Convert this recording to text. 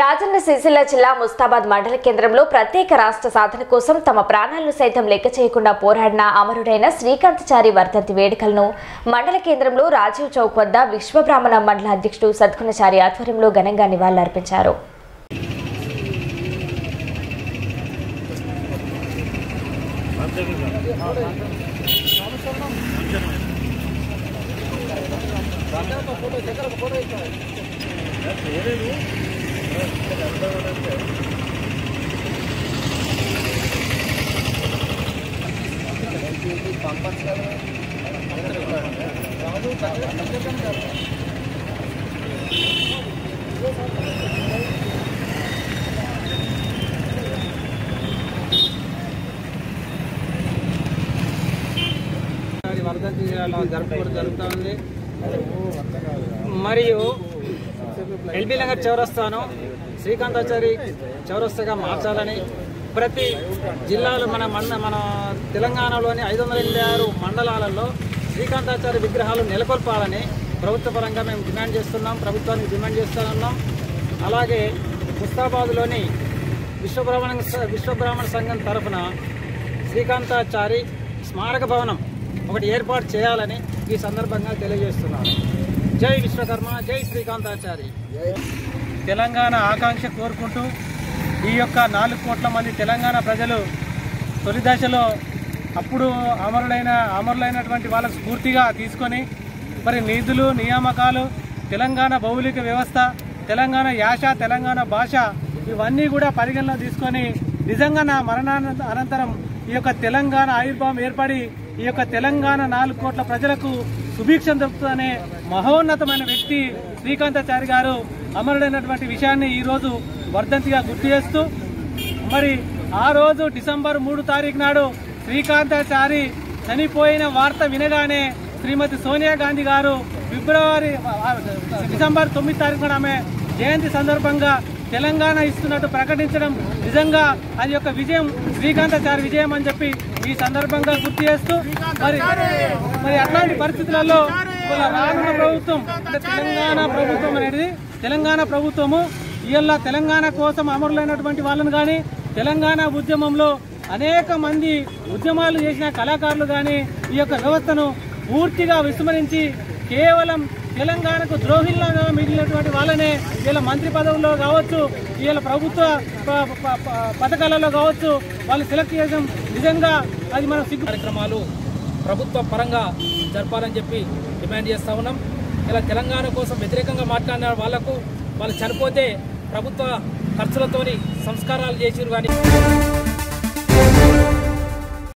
రాజన్న సిరిసిల్ల జిల్లా ముస్తాబాద్ మండల కేంద్రంలో ప్రత్యేక రాష్ట్ర సాధన కోసం తమ ప్రాణాలను సైతం లెక్క చేయకుండా పోరాడిన అమరుడైన శ్రీకాంతచారి వర్ధంతి వేడుకలను మండల కేంద్రంలో రాజీవ్ చౌక్ వద్ద విశ్వబ్రాహ్మణ మండల అధ్యక్షుడు సద్గుణచారి ఆధ్వర్యంలో ఘనంగా నివాళులర్పించారు. వారి వర్ధంతి ఇలా జరుపుకోవడం జరుగుతుంది మరియు ఎల్బీ నగర్ చౌరస్తాను శ్రీకాంతాచారి చౌరస్తాగా మార్చాలని ప్రతి జిల్లాలో మన మండ మన తెలంగాణలోని ఐదు వందల ఎనభై ఆరు మండలాలలో శ్రీకాంతాచారి విగ్రహాలు నెలకొల్పాలని ప్రభుత్వ పరంగా మేము డిమాండ్ చేస్తున్నాం ప్రభుత్వానికి డిమాండ్ చేస్తున్నాం అలాగే ముస్తాబాద్లోని విశ్వబ్రాహ్మణ విశ్వబ్రాహ్మణ సంఘం తరఫున శ్రీకాంతాచారి స్మారక భవనం ఒకటి ఏర్పాటు చేయాలని ఈ సందర్భంగా తెలియజేస్తున్నాను. జై విశ్వకర్మ జై శ్రీకాంతాచారి. తెలంగాణ ఆకాంక్ష కోరుకుంటూ ఈ యొక్క నాలుగు కోట్ల మంది తెలంగాణ ప్రజలు తొలి దశలో అప్పుడు అమరులైన అమరులైనటువంటి వాళ్ళకు స్ఫూర్తిగా తీసుకొని మరి నిధులు నియామకాలు తెలంగాణ భౌగోళిక వ్యవస్థ తెలంగాణ యాస తెలంగాణ భాష ఇవన్నీ కూడా పరిగణలో తీసుకొని నిజంగా నా మరణాన అనంతరం ఈ యొక్క తెలంగాణ ఆయుర్భావం ఏర్పడి ఈ యొక్క తెలంగాణ నాలుగు కోట్ల ప్రజలకు సుభిక్షం దొరుకుతుందనే మహోన్నతమైన వ్యక్తి శ్రీకాంతాచారి గారు అమరుడైనటువంటి విషయాన్ని ఈరోజు వర్ధంతిగా గుర్తు చేస్తూ మరి ఆ రోజు డిసెంబర్ మూడు తారీఖు నాడు శ్రీకాంతాచారి చనిపోయిన వార్త వినగానే శ్రీమతి సోనియా గాంధీ గారు ఫిబ్రవరి డిసెంబర్ తొమ్మిది తారీఖున ఆమె జయంతి సందర్భంగా తెలంగాణ ఇస్తున్నట్టు ప్రకటించడం నిజంగా అది యొక్క విజయం. శ్రీకాంతాచారి విజయం అని చెప్పి ఈ సందర్భంగా గుర్తు చేస్తూ మరి మరి అట్లాంటి పరిస్థితులలో ఇవాళ రానున్న ప్రభుత్వం అంటే తెలంగాణ ప్రభుత్వం అనేది తెలంగాణ ప్రభుత్వము ఇవాళ తెలంగాణ కోసం అమరులైనటువంటి వాళ్ళను కానీ తెలంగాణ ఉద్యమంలో అనేక మంది ఉద్యమాలు చేసిన కళాకారులు కానీ ఈ యొక్క వ్యవస్థను పూర్తిగా విస్మరించి కేవలం తెలంగాణకు ద్రోహిల్లాగా మిగిలినటువంటి వాళ్ళనే వీళ్ళ మంత్రి పదవుల్లో కావచ్చు వీళ్ళ ప్రభుత్వ ప- ప- పథకాలలో కావచ్చు వాళ్ళు సెలెక్ట్ చేయడం నిజంగా అది మన సిగ్గు కార్యక్రమాలు ప్రభుత్వ పరంగా జరపాలని చెప్పి డిమాండ్ చేస్తా ఉన్నాం. ఇలా తెలంగాణ కోసం వ్యతిరేకంగా మాట్లాడిన వాళ్ళకు వాళ్ళు చనిపోతే ప్రభుత్వ ఖర్చులతోని సంస్కారాలు చేసిరు కానీ